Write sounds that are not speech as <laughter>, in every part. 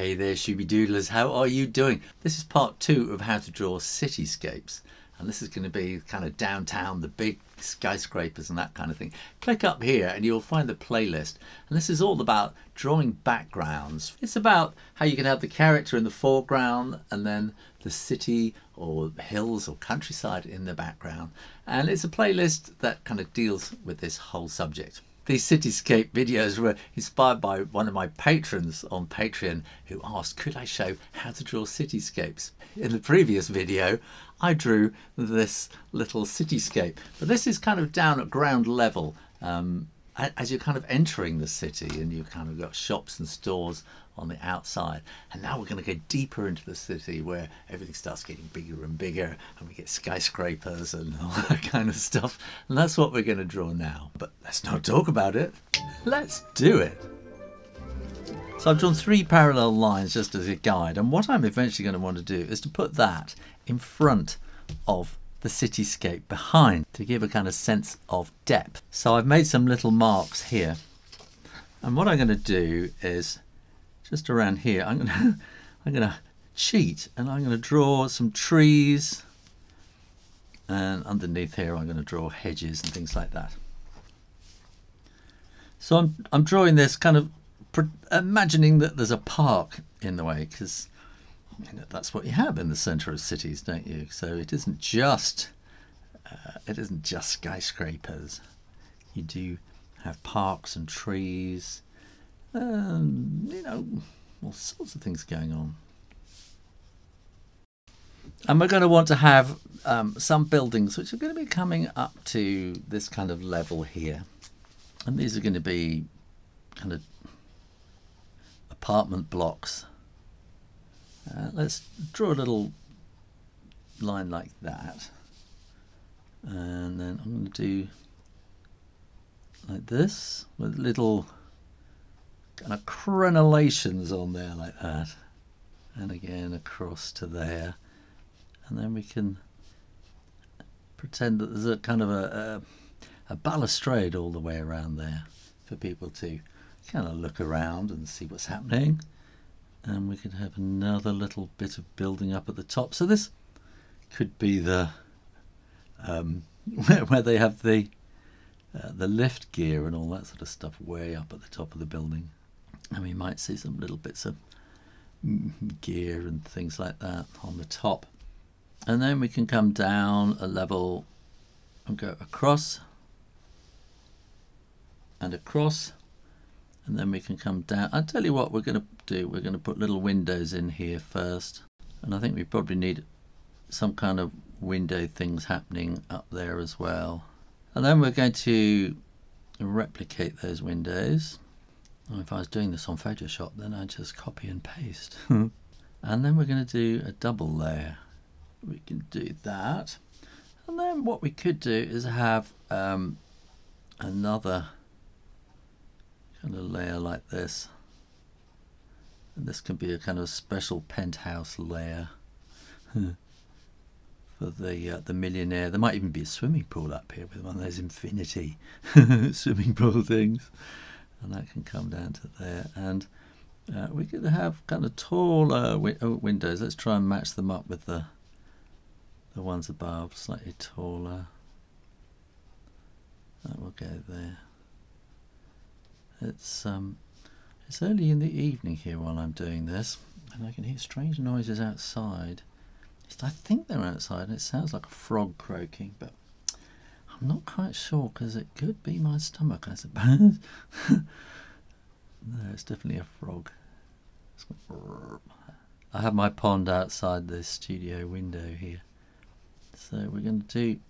Hey there, Shooby Doodlers, how are you doing? This is part two of how to draw cityscapes. And this is going to be kind of downtown, the big skyscrapers and that kind of thing. Click up here and you'll find the playlist. And this is all about drawing backgrounds. It's about how you can have the character in the foreground and then the city or hills or countryside in the background. And it's a playlist that kind of deals with this whole subject. These cityscape videos were inspired by one of my patrons on Patreon who asked, could I show how to draw cityscapes? In the previous video, I drew this little cityscape, but this is kind of down at ground level. Um, as you're kind of entering the city and you've kind of got shops and stores on the outside. And now we're going to go deeper into the city where everything starts getting bigger and bigger and we get skyscrapers and <laughs> all that kind of stuff. And that's what we're going to draw now. But let's not talk about it. Let's do it. So I've drawn three parallel lines just as a guide. And what I'm eventually going to want to do is to put that in front of the cityscape behind to give a kind of sense of depth. So I've made some little marks here. And what I'm going to do is just around here, I'm to, <laughs> I'm to cheat and I'm going to draw some trees and underneath here I'm going to draw hedges and things like that. So I'm, I'm drawing this kind of imagining that there's a park in the way because you know, that's what you have in the centre of cities, don't you? So it isn't just uh, it isn't just skyscrapers. You do have parks and trees, and you know all sorts of things going on. And we're going to want to have um, some buildings which are going to be coming up to this kind of level here. And these are going to be kind of apartment blocks uh, let's draw a little line like that. And then I'm going to do like this with little kind of crenellations on there like that. And again across to there. And then we can pretend that there's a kind of a, a, a balustrade all the way around there for people to kind of look around and see what's happening and we could have another little bit of building up at the top. So this could be the um, <laughs> where, they have the uh, the lift gear and all that sort of stuff way up at the top of the building, and we might see some little bits of gear and things like that on the top, and then we can come down a level and go across and across and then we can come down. I'll tell you what we're going to do. We're going to put little windows in here first. And I think we probably need some kind of window things happening up there as well. And then we're going to replicate those windows. If I was doing this on Photoshop, then I'd just copy and paste. and then we're going to do a double layer. We can do that. And then what we could do is have um, another kind of layer like this. And this can be a kind of special penthouse layer <laughs> for the uh, the millionaire. There might even be a swimming pool up here with one of those infinity <laughs> swimming pool things, and that can come down to there. And uh, we could have kind of taller wi oh, windows. Let's try and match them up with the the ones above, slightly taller. That will go there. It's um, it's early in the evening here while I'm doing this, and I can hear strange noises outside. I think they're outside, and it sounds like a frog croaking, but I'm not quite sure because it could be my stomach, I suppose. <laughs> no, it's definitely a frog. I have my pond outside the studio window here. So we're going to do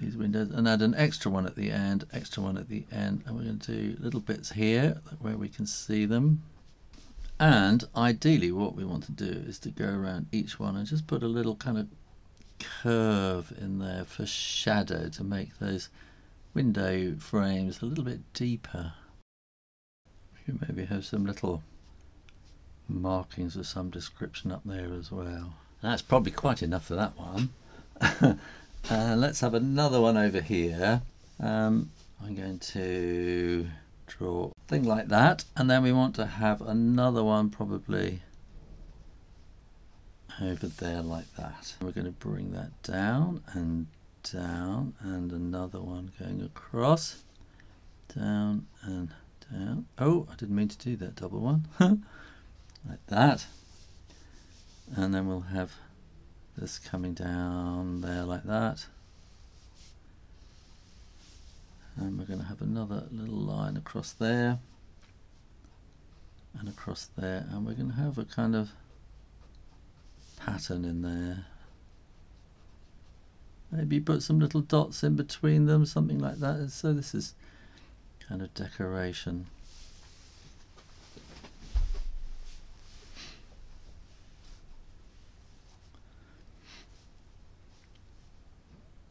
these windows and add an extra one at the end, extra one at the end, and we're going to do little bits here where we can see them. And ideally what we want to do is to go around each one and just put a little kind of curve in there for shadow to make those window frames a little bit deeper. Can maybe have some little markings of some description up there as well. That's probably quite enough for that one. <laughs> Uh, let's have another one over here. Um, I'm going to draw a thing like that and then we want to have another one probably over there like that. We're going to bring that down and down and another one going across down and down. Oh, I didn't mean to do that double one. <laughs> like that. And then we'll have this coming down there like that. And we're going to have another little line across there and across there and we're going to have a kind of pattern in there. Maybe put some little dots in between them something like that. So this is kind of decoration.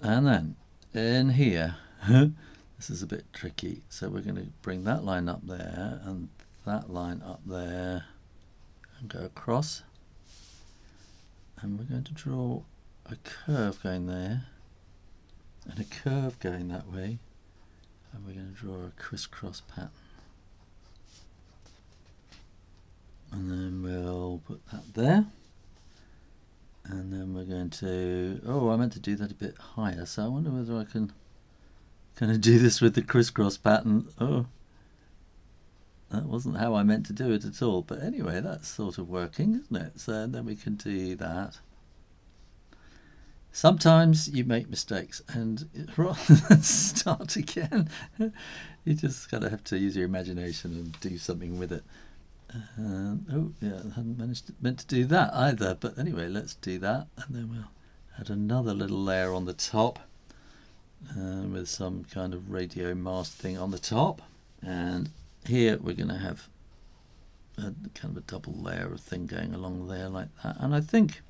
And then in here <laughs> this is a bit tricky. So we're going to bring that line up there and that line up there and go across and we're going to draw a curve going there and a curve going that way and we're going to draw a crisscross pattern. And then we'll put that there. And then we're going to oh I meant to do that a bit higher so I wonder whether I can kind of do this with the crisscross pattern? Oh that wasn't how I meant to do it at all but anyway that's sort of working isn't it? So then we can do that. Sometimes you make mistakes and <laughs> rather than start again you just kind of have to use your imagination and do something with it. Uh, oh yeah I hadn't managed to, meant to do that either but anyway let's do that and then we'll add another little layer on the top uh, with some kind of radio mast thing on the top and here we're going to have a kind of a double layer of thing going along there like that. And I think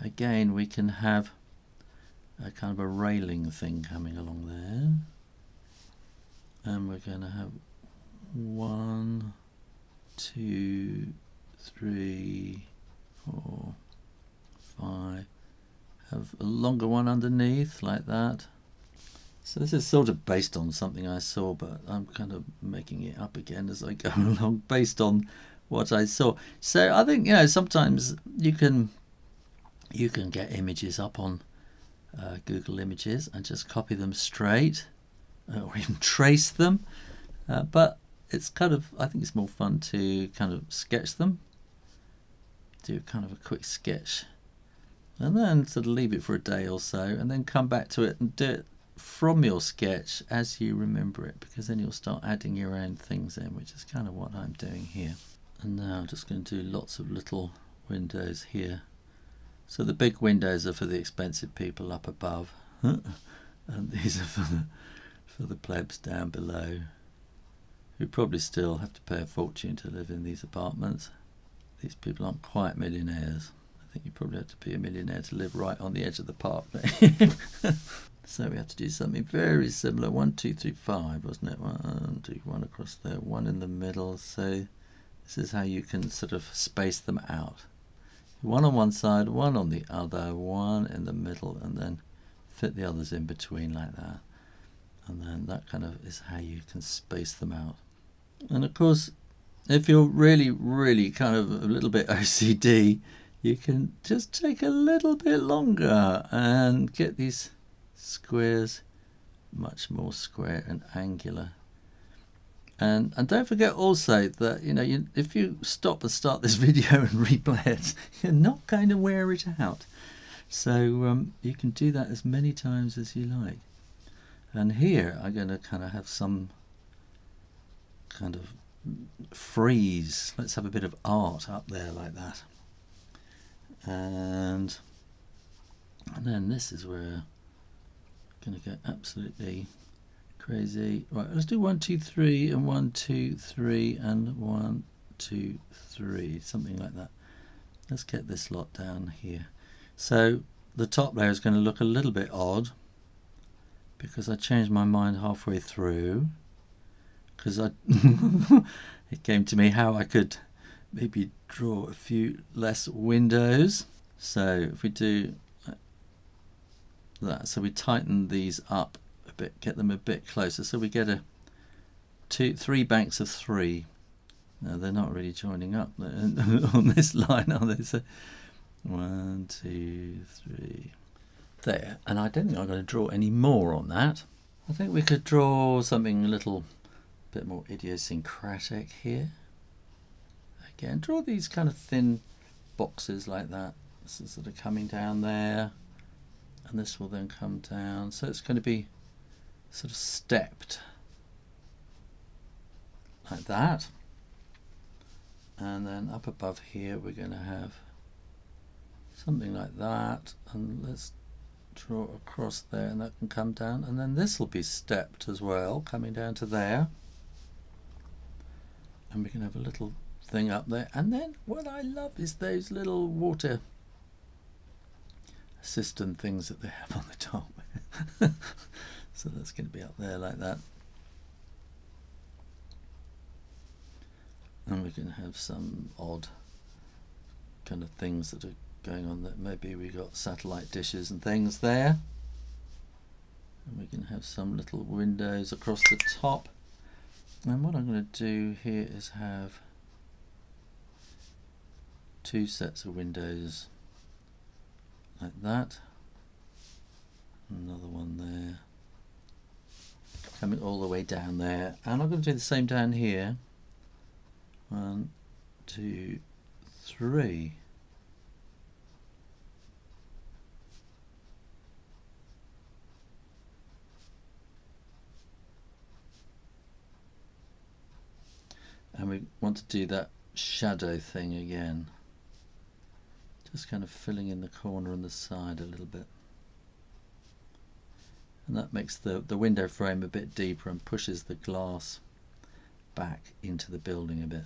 again we can have a kind of a railing thing coming along there. And we're going to have one two three four five. Have a longer one underneath like that so this is sort of based on something I saw, but I'm kind of making it up again as I go <laughs> along based on what I saw. So I think you know sometimes you can you can get images up on uh, Google Images and just copy them straight, uh, or <laughs> even trace them. Uh, but it's kind of I think it's more fun to kind of sketch them. Do kind of a quick sketch, and then sort of leave it for a day or so, and then come back to it and do it from your sketch as you remember it because then you'll start adding your own things in which is kind of what I'm doing here. And now I'm just going to do lots of little windows here. So the big windows are for the expensive people up above. <laughs> And these are for the for the plebs down below who probably still have to pay a fortune to live in these apartments. These people aren't quite millionaires. I think you probably have to be a millionaire to live right on the edge of the park <laughs> So we have to do something very similar. One, two, three, five, wasn't it? One, two, one across there, one in the middle. So this is how you can sort of space them out. One on one side, one on the other, one in the middle, and then fit the others in between like that. And then that kind of is how you can space them out. And of course, if you're really, really kind of a little bit <laughs> OCD, you can just take a little bit longer and get these squares much more square and angular. And and don't forget also that you know you, if you stop and start this <laughs> video and replay it you're not going to wear it out. So um, you can do that as many times as you like. And here I'm going to kind of have some kind of frieze. Let's have a bit of art up there like that. And and then this is where to go absolutely crazy. Right, let's do one, two, three, and one, two, three, and one, two, three, something like that. Let's get this lot down here. So the top layer is going to look a little bit odd because I changed my mind halfway through because I <laughs> it came to me how I could maybe draw a few less windows. So if we do that. So we tighten these up a bit, get them a bit closer, so we get a two, three banks of three. Now they're not really joining up <laughs> on this line, are they? So one, two, three, there. And I don't think I'm going to draw any more on that. I think we could draw something a little bit more idiosyncratic here. Again, draw these kind of thin boxes like that. This is sort of coming down there, and this will then come down. So it's going to be sort of stepped like that. And then up above here, we're going to have something like that. And let's draw across there, and that can come down. And then this will be stepped as well, coming down to there. And we can have a little thing up there. And then what I love is those little water cistern things that they have on the top. <laughs> so that's going to be up there like that. And we can have some odd kind of things that are going on that maybe we got satellite dishes and things there. And we can have some little windows across the top. And what I'm going to do here is have two sets of windows like that. Another one there. Coming all the way down there. And I'm going to do the same down here. One two three. And we want to do that shadow thing again just kind of filling in the corner and the side a little bit. And that makes the, the window frame a bit deeper and pushes the glass back into the building a bit.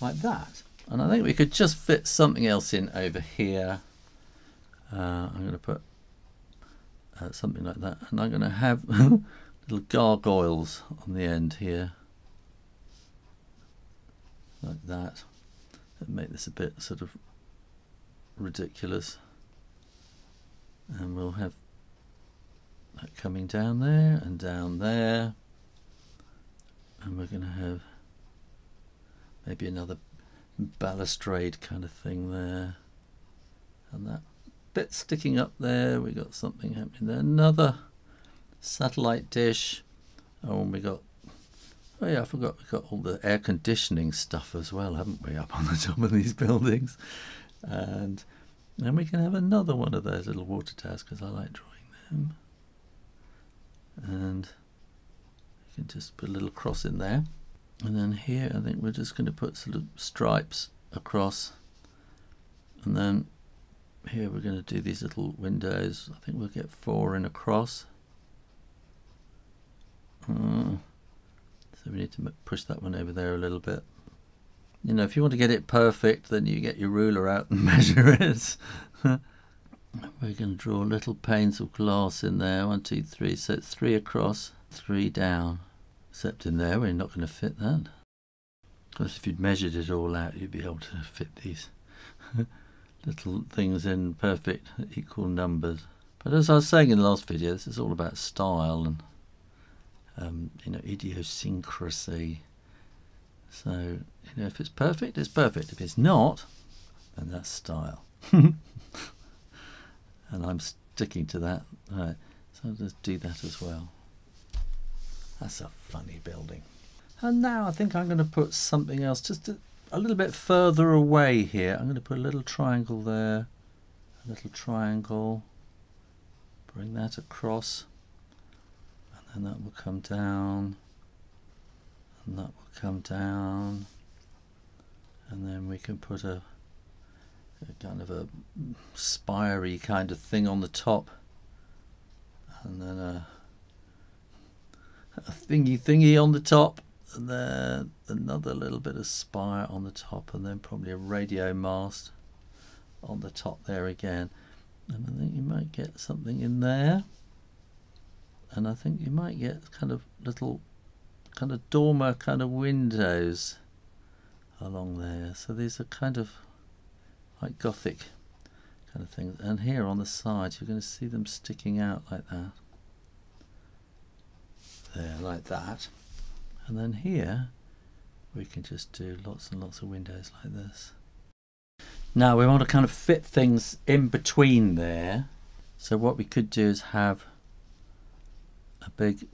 Like that. And I think we could just fit something else in over here. Uh, I'm going to put uh, something like that. And I'm going to have <laughs> little gargoyles on the end here. Like that make this a bit sort of ridiculous. And we'll have that coming down there and down there. And we're going to have maybe another balustrade kind of thing there. And that bit sticking up there we got something happening there. Another satellite dish. Oh and we got Oh yeah, I forgot we've got all the air conditioning stuff as well, haven't we, up on the <laughs> top of these buildings? And then we can have another one of those little water towers because I like drawing them. And you can just put a little cross in there. And then here I think we're just going to put sort of stripes across. And then here we're going to do these little windows. I think we'll get four in across. Uh, so we need to push that one over there a little bit. You know, if you want to get it perfect, then you get your ruler out and <laughs> measure it. <laughs> We're going to draw little panes of glass in there. One, two, three. So it's three across, three down. Except in there, we're not going to fit that. Because if you'd measured it all out, you'd be able to fit these <laughs> little things in perfect equal numbers. But as I was saying in the last video, this is all about style and um, you know, idiosyncrasy. So, you know, if it's perfect, it's perfect. If it's not, then that's style. <laughs> and I'm sticking to that. Right, so I'll just do that as well. That's a funny building. And now I think I'm going to put something else just a, a little bit further away here. I'm going to put a little triangle there, a little triangle, bring that across and that will come down. And that will come down. And then we can put a, a kind of a spiry kind of thing on the top. And then a, a thingy thingy on the top. And then another little bit of spire on the top. And then probably a radio mast on the top there again. And I think you might get something in there and I think you might get kind of little kind of dormer kind of windows along there so these are kind of like gothic kind of things and here on the side you're going to see them sticking out like that there like that. And then here we can just do lots and lots of windows like this. Now we want to kind of fit things in between there. So what we could do is have a big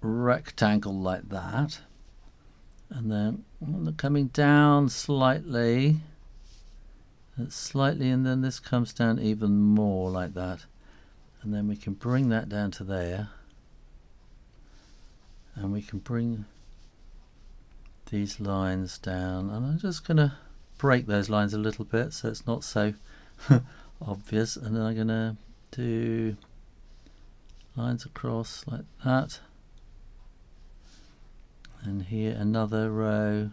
rectangle like that. And then coming down slightly, slightly, and then this comes down even more like that. And then we can bring that down to there. And we can bring these lines down. And I'm just going to break those lines a little bit so it's not so <laughs> obvious. And then I'm going to do lines across like that. And here another row.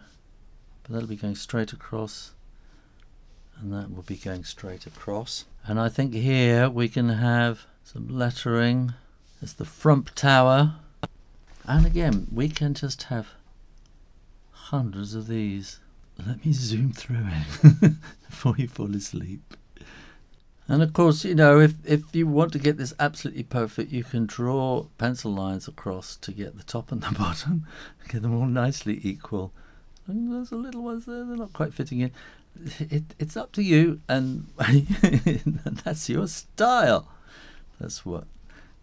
But that'll be going straight across. And that will be going straight across. And I think here we can have some lettering. It's the Frump Tower. And again we can just have hundreds of these. Let me zoom through it <laughs> before you fall asleep and of course, you know, if, if you want to get this absolutely perfect, you can draw pencil lines across to get the top and the <laughs> bottom, get them all nicely equal. And there's a little ones there, they're not quite fitting in. It, it's up to you, and <laughs> that's your style. That's what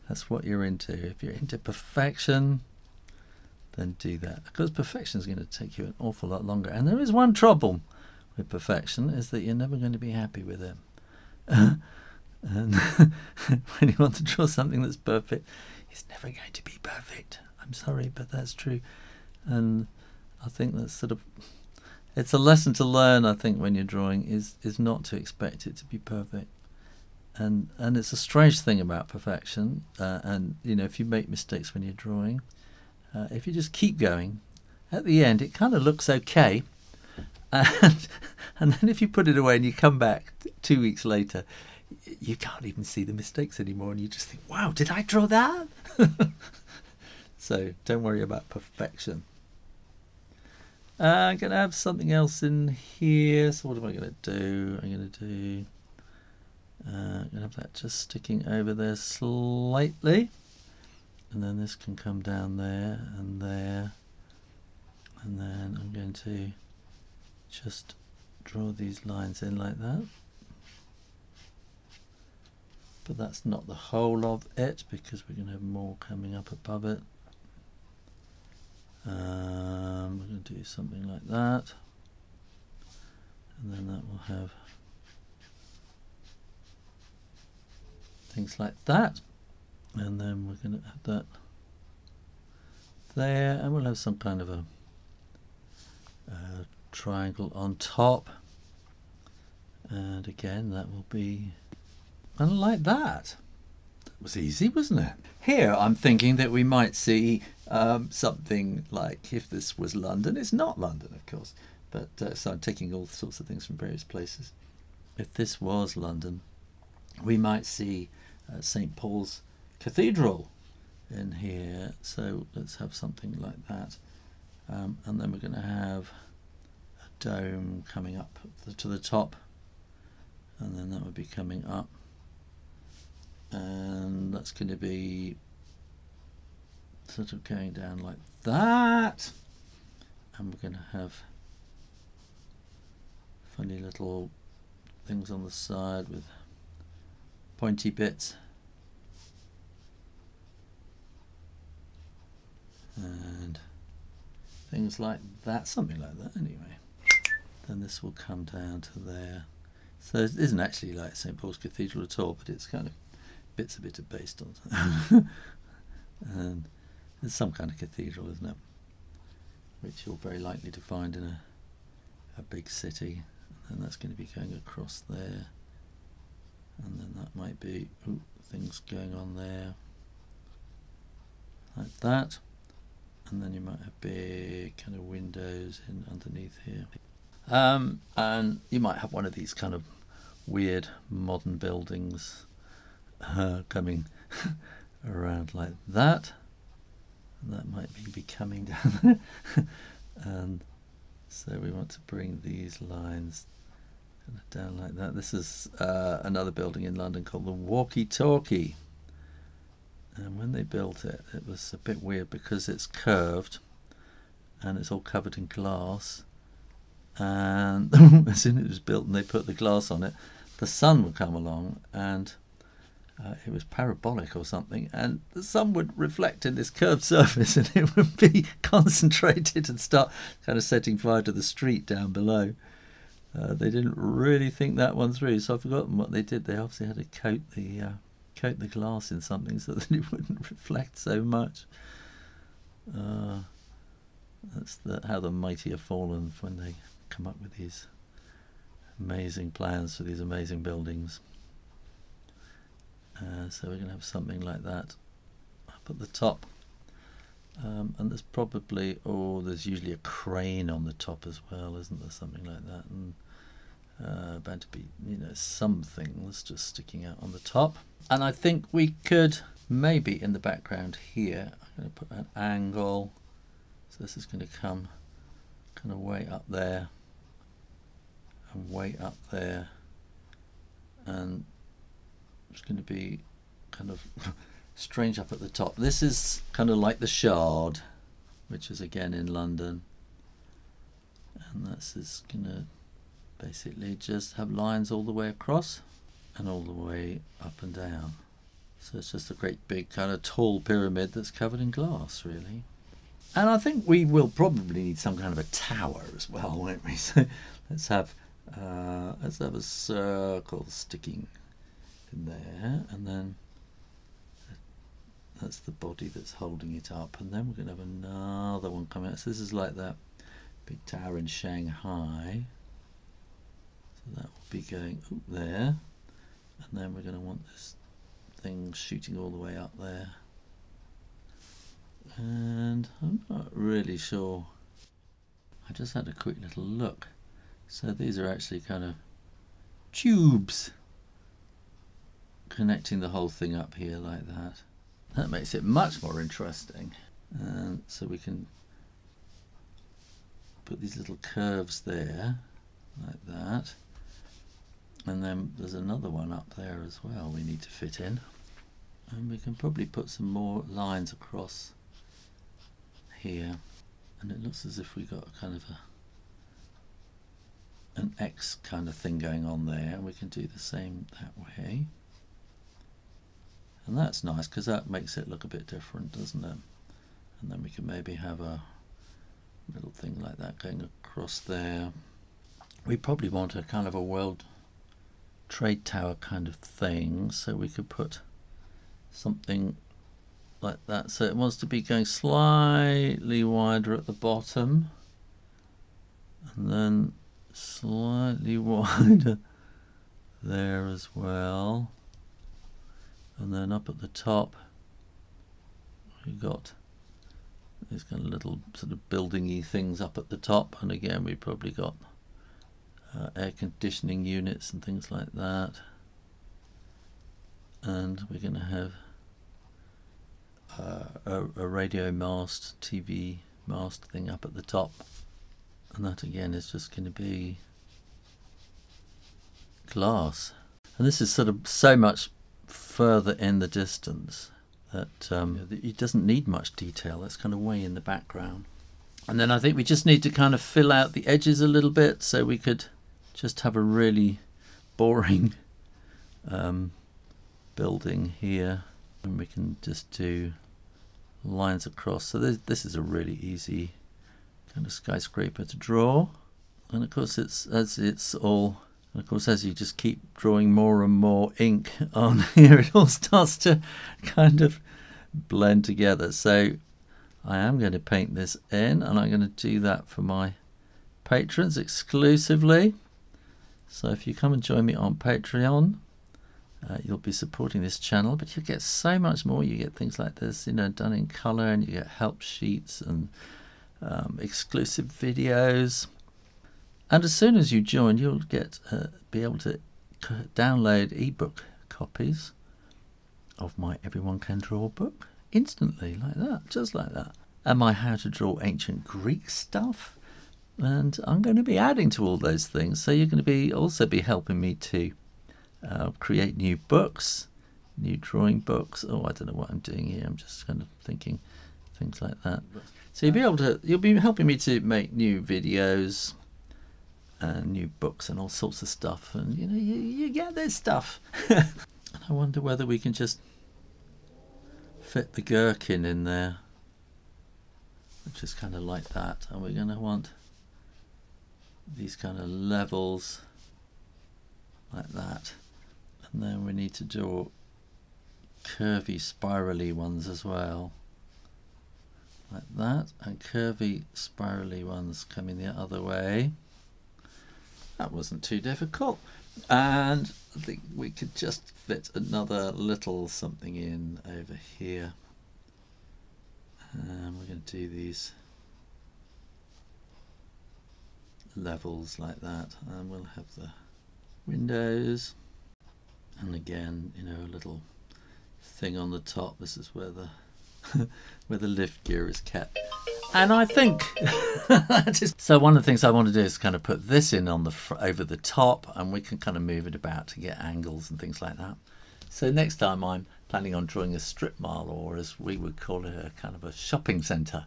that's what you're into. If you're into perfection, then do that. Because perfection is going to take you an awful lot longer. And there is one trouble with perfection is that you're never going to be happy with it. And <laughs> when you want to draw something that's perfect, it's never going to be perfect. I'm sorry, but that's true. And I think that's sort of it's a lesson to learn. I think when you're drawing is is not to expect it to be perfect. And and it's a strange thing about perfection. Uh, and you know, if you make mistakes when you're drawing, uh, if you just keep going, at the end it kind of looks okay and, <laughs> and then if you put it away and you come back two weeks later, you can't even see the mistakes anymore, and you just think, "Wow, did I draw that?" <laughs> so don't worry about perfection. Uh, I'm going to have something else in here. So what am I going to do? I'm to do. Uh, I'm to have that just sticking over there slightly, and then this can come down there and there, and then I'm going to just draw these lines in like that. But that's not the whole of it because we're going to have more coming up above it. Um, we're going to do something like that. And then that will have things like that. And then we're going to have that there and we'll have some kind of a uh, triangle on top. And again that will be and like that. That was easy wasn't it? Here I'm thinking that we might see um, something like if this was London. It's not London of course but uh, so I'm taking all sorts of things from various places. If this was London we might see uh, St Paul's Cathedral in here. So let's have something like that. Um, and then we're going to have dome coming up to the top and then that would be coming up. And that's going to be sort of going down like that. And we're going to have funny little things on the side with pointy bits. And things like that something like that anyway then this will come down to there. So it isn't actually like St Paul's Cathedral at all, but it's kind of bits of it are based on. <laughs> Um, and it's some kind of cathedral, isn't it? Which you're very likely to find in a a big city, and that's going to be going across there, and then that might be ooh, things going on there, like that, and then you might have big kind of windows in underneath here. Um, and you might have one of these kind of weird modern buildings uh, coming <laughs> around like that. And that might be, be coming down <laughs> and so we want to bring these lines down like that. This is uh, another building in London called the Walkie Talkie. And when they built it, it was a bit weird because it's curved and it's all covered in glass. And <laughs> as soon as it was built and they put the glass on it, the sun would come along and uh, it was parabolic or something, and the sun would reflect in this curved <laughs> surface and it would be <laughs> concentrated and start kind of setting fire to the street down below. Uh, they didn't really think that one through, so I've forgotten what they did. They obviously had to coat the uh, coat the glass in something so that it wouldn't reflect so much. Uh, that's the, how the mighty have fallen when they come up with these amazing plans for these amazing buildings. Uh, so we're going to have something like that up at the top. Um, and there's probably, oh, there's usually a crane on the top as well, isn't there? Something like that. And uh, bound to be, you know, some things just sticking out on the top. And I think we could maybe in the background here, I'm going to put an angle. So this is going to come kind of way up there and way up there. And it's going to be kind of <laughs> strange up at the top. This is kind of like the Shard, which is again in London. And this is going to basically just have lines all the way across and all the way up and down. So it's just a great big kind of tall pyramid that's covered in glass, really. And I think we will probably need some kind of a tower as well, won't we? <laughs> So let's have uh, let's have a circle sticking in there, and then that's the body that's holding it up, and then we're going to have another one coming out. So this is like that big tower in Shanghai. So that will be going up there, and then we're going to want this thing shooting all the way up there. And I'm not really sure. I just had a quick little look. So these are actually kind of tubes connecting the whole thing up here like that. That makes it much more interesting. And so we can put these little curves there like that. And then there's another one up there as well we need to fit in. And we can probably put some more lines across here. And it looks as if we got kind of a an X kind of thing going on there. And we can do the same that way. And that's nice because that makes it look a bit different, doesn't it? And then we can maybe have a little thing like that going across there. We probably want a kind of a world trade tower kind of thing, so we could put something like that. So it wants to be going slightly wider at the bottom and then slightly <laughs> wider there as well. And then up at the top we've got these kind of little sort of buildingy things up at the top. And again we've probably got uh, air conditioning units and things like that. And we're going to have uh, a, a radio mast TV mast thing up at the top and that again is just going to be glass. And this is sort of so much further in the distance that um, it doesn't need much detail. It's kind of way in the background. And then I think we just need to kind of fill out the edges a little bit so we could just have a really boring um, building here. And we can just do lines across. So this, this is a really easy kind of skyscraper to draw. And of course, it's as it's all. And of course, as you just keep drawing more and more ink <laughs> on here, it all starts to kind of blend together. So I am going to paint this in, and I'm going to do that for my patrons exclusively. So if you come and join me on Patreon, uh, you'll be supporting this channel, but you get so much more. You get things like this, you know, done in color, and you get help sheets and um, exclusive videos. And as soon as you join, you'll get uh, be able to download ebook copies of my Everyone Can Draw book instantly, like that, just like that. And my How to Draw Ancient Greek stuff. And I'm going to be adding to all those things. So you're going to be also be helping me to uh, create new books, new drawing books. Oh, I don't know what I'm doing here. I'm just kind of thinking things like that. So you'll be able to, you'll be helping me to make new videos and new books and all sorts of stuff. And you know, you, you get this stuff. <laughs> and I wonder whether we can just fit the gherkin in there, which is kind of like that. And we're going to want these kind of levels like that. And then we need to draw curvy spirally ones as well like that and curvy spirally ones coming the other way. That wasn't too difficult. And I think we could just fit another little something in over here. And we're going to do these levels like that and we'll have the windows. And again you know a little thing on the top. This is where the <laughs> where the lift gear is kept. And I think <laughs> so. One of the things I want to do is kind of put this in on the over the top, and we can kind of move it about to get angles and things like that. So next time I'm planning on drawing a strip mall, or as we would call it, a kind of a shopping centre.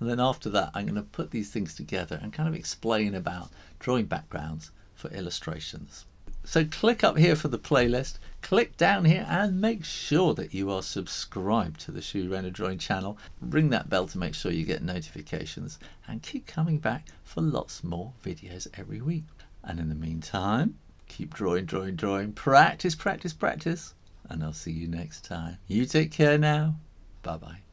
And then after that, I'm going to put these things together and kind of explain about drawing backgrounds for illustrations. So click up here for the playlist, click down here and make sure that you are subscribed to the Shoo Rayner Drawing channel. Ring that bell to make sure you get notifications and keep coming back for lots more videos every week. And in the meantime, keep drawing, drawing, drawing, practice, practice, practice, and I'll see you next time. You take care now. Bye bye.